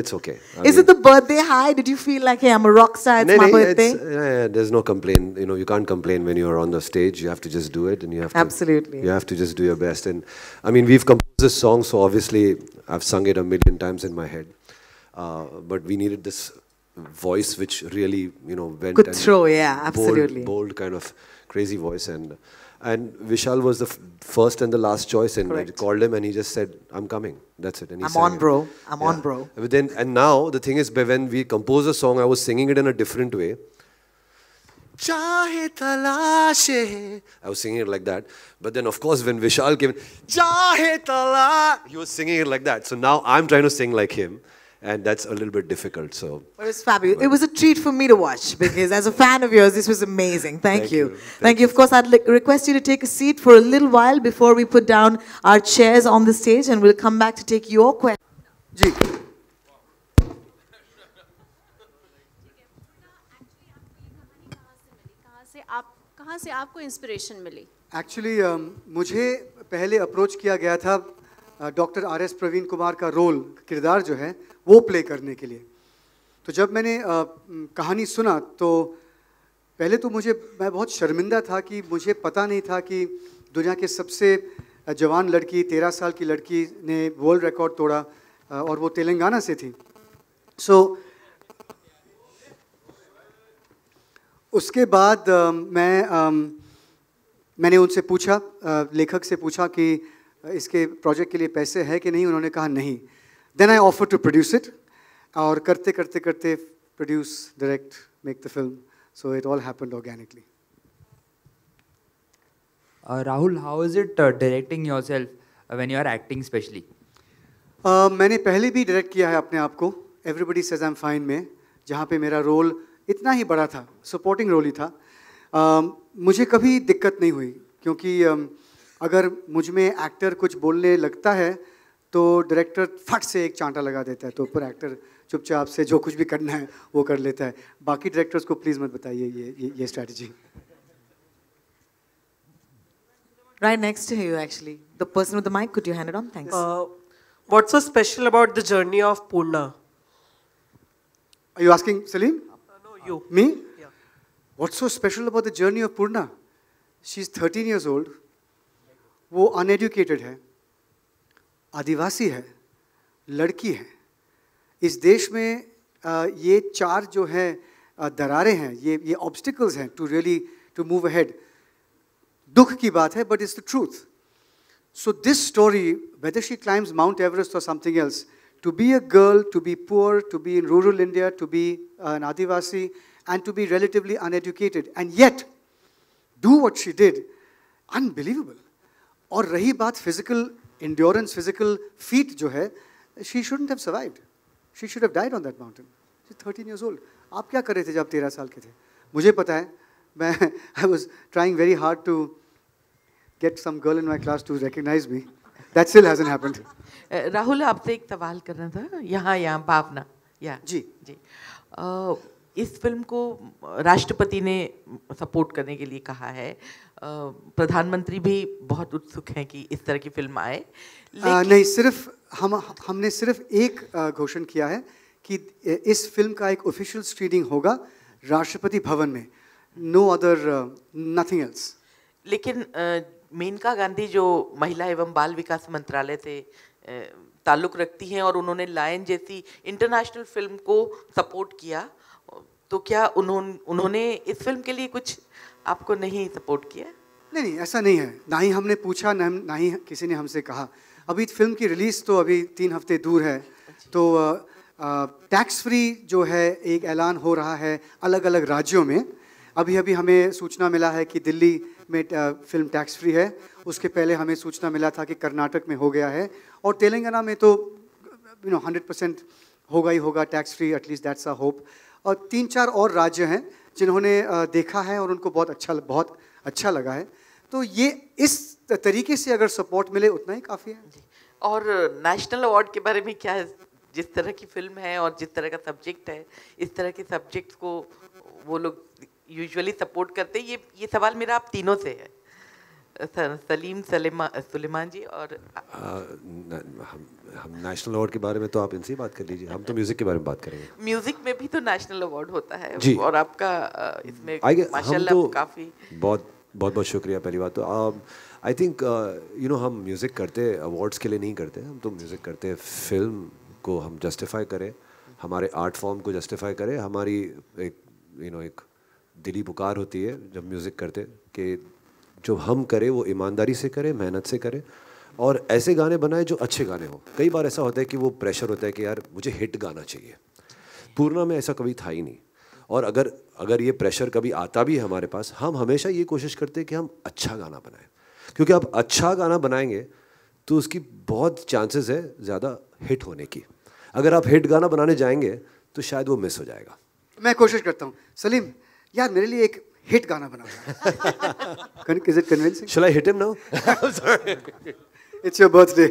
it's okay. I Is mean- it the birthday high? Did you feel like, hey, I'm a rock star, it's my birthday? it's- yeah, yeah, there's no complaint. You know, you can't complain when you're on the stage. You have to just do it, and you have to Absolutely. You have to just do your best. And I mean, we've composed this song, so obviously I've sung it a million times in my head. Uh, but we needed this voice, which really, you know, went Could throw, yeah, bold- absolutely. bold, kind of crazy voice, and and Vishal was the f- first and the last choice, and I called him, and he just said, "I'm coming." That's it. And he I'm on, it. bro. I'm on, bro. But then, and now the thing is, when we compose a song, I was singing it in a different way. Chahe talashe. I was singing it like that. But then, of course, when Vishal came, Chahe tala, he was singing it like that. So now I'm trying to sing like him, and that's a little bit difficult. So But it was fabulous. It was a treat for me to watch because as a fan of yours, this was amazing. Thank, Thank you. you. Thank, you. Of course, I'd like, request you to take a seat for a little while before we put down our chairs on the stage and we'll come back to take your questions. जी कहाँ से आप कहाँ से आपको inspiration मिली actually मुझे पहले approach किया गया था doctor R S Praveen Kumar का रोल किरदार जो है वो प्ले करने के लिए। तो जब मैंने कहानी सुना तो पहले तो मुझे मैं बहुत शर्मिंदा था कि मुझे पता नहीं था कि दुनिया के सबसे जवान लड़की तेरह साल की लड़की ने वर्ल्ड रिकॉर्ड तोड़ा और वो तेलंगाना से थी। सो so, उसके बाद मैं मैंने उनसे पूछा लेखक से पूछा कि इसके प्रोजेक्ट के लिए पैसे है कि नहीं? उन्होंने कहा नहीं. Then I offer to produce it और करते करते करते produce direct make the film so it all happened organically Uh, is it uh, directing yourself uh, when you are acting, especially? Uh, मैंने पहले भी डायरेक्ट किया है अपने आप को. Everybody says I am fine में. जहाँ पे मेरा रोल इतना ही बड़ा था सपोर्टिंग रोल ही था. Uh, मुझे कभी दिक्कत नहीं हुई क्योंकि um, अगर मुझमें एक्टर कुछ बोलने लगता है तो डायरेक्टर फट से एक चांटा लगा देता है तो ऊपर एक्टर चुपचाप से जो कुछ भी करना है वो कर लेता है बाकी डायरेक्टर्स को प्लीज़ मत बताइए ये ये, ये strategy Right next to you, actually. The person with the mic, could you hand it on? Thanks. Uh, what's so special about the journey of Purna? Are you asking Salim? Uh, no, you. Me? Yeah. What's so special about the journey of Purna? She's 13 years old. वो uneducated है, आदिवासी है, लड़की है। इस देश में ये चार जो हैं दरारे हैं, ये ये ऑब्स्टिकल्स हैं to really to move ahead दुख की बात है but is the truth so this story whether she climbs Mount Everest और something else to be a girl to be poor to be in rural India to be an Adivasi and to be relatively uneducated and yet do what she did unbelievable और रही बात physical endurance physical feat जो है she shouldn't have survived she should have died on that mountain thirteen years old आप क्या कर रहे थे जब तेरह साल के थे? मुझे पता है मैं I was trying very hard to get some girl in my class to recognise me that still hasn't happened Rahul आपसे एक सवाल करना था यहाँ यहाँ भावना। या जी। जी। इस फ़िल्म को राष्ट्रपति ने सपोर्ट करने के लिए कहा है। प्रधानमंत्री भी बहुत उत्सुक हैं कि इस तरह की फ़िल्म आए। आ, नहीं सिर्फ़ हम हमने सिर्फ़ एक घोषण किया है कि इस फ़िल्म का एक ऑफिशियल स्क्रीनिंग होगा राष्ट्रपति भवन में। नो अदर नथिंग एल्स लेकिन मेनका गांधी जो महिला एवं बाल विकास मंत्रालय से ताल्लुक रखती हैं और उन्होंने लायन जैसी इंटरनेशनल फ़िल्म को सपोर्ट किया तो क्या उन्होंने उन्होंने इस फ़िल्म के लिए कुछ आपको नहीं सपोर्ट किया? नहीं नहीं ऐसा नहीं है। ना ही हमने पूछा ना ना ही किसी ने हमसे कहा। अभी फ़िल्म की रिलीज़ तो अभी तीन हफ़्ते दूर है। तो टैक्स फ्री जो है एक ऐलान हो रहा है अलग अलग राज्यों में। अभी अभी हमें सूचना मिला है कि दिल्ली में फ़िल्म टैक्स फ्री है। उसके पहले हमें सूचना मिला था कि कर्नाटक में हो गया है। और तेलंगाना में तो यू नो हंड्रेड परसेंट होगा ही होगा tax free at least that's a hope और तीन चार और राज्य हैं जिन्होंने देखा है और उनको बहुत अच्छा बहुत अच्छा लगा है। तो ये इस तरीके से अगर सपोर्ट मिले, उतना ही काफ़ी है। और नेशनल अवार्ड के बारे में क्या है? जिस तरह की फ़िल्म है और जिस तरह का सब्जेक्ट है, इस तरह के सब्जेक्ट को वो लोग यूजुअली सपोर्ट करते हैं। ये ये सवाल मेरा आप तीनों से है। सलीम सलेमा सुलेमान जी और हम हम नेशनल अवार्ड के बारे में तो आप इनसे बात कर लीजिए। हम तो म्यूज़िक के बारे में बात करेंगे। म्यूज़िक में भी तो नेशनल अवार्ड होता है जी। और आपका इसमें माशाल्लाह तो काफ़ी बहुत बहुत बहुत शुक्रिया पहली बात तो। आई थिंक यू नो हम म्यूज़िक करते अवार्ड्स के लिए नहीं करते। हम तो म्यूज़िक करते फ़िल्म को हम जस्टिफाई करें हमारे आर्ट फॉर्म को जस्टिफाई करें। हमारी एक यू नो एक दिली पुकार होती है जब म्यूज़िक करते कि जो हम करें, वो ईमानदारी से करें, मेहनत से करें। और ऐसे गाने बनाए जो अच्छे गाने हों। कई बार ऐसा होता है कि वो प्रेशर होता है कि यार, मुझे हिट गाना चाहिए। पूर्णा में ऐसा कभी था ही नहीं। और अगर अगर ये प्रेशर कभी आता भी है हमारे पास, हम हमेशा ये कोशिश करते हैं कि हम अच्छा गाना बनाएँ। क्योंकि आप अच्छा गाना बनाएँगे तो उसकी बहुत चांसेस है ज़्यादा हिट होने की। अगर आप हिट गाना बनाने जाएँगे तो शायद वो मिस हो जाएगा। मैं कोशिश करता हूँ। सलीम, यार मेरे लिए एक हिट गाना बना is it convincing Shall I hit him now? It's your birthday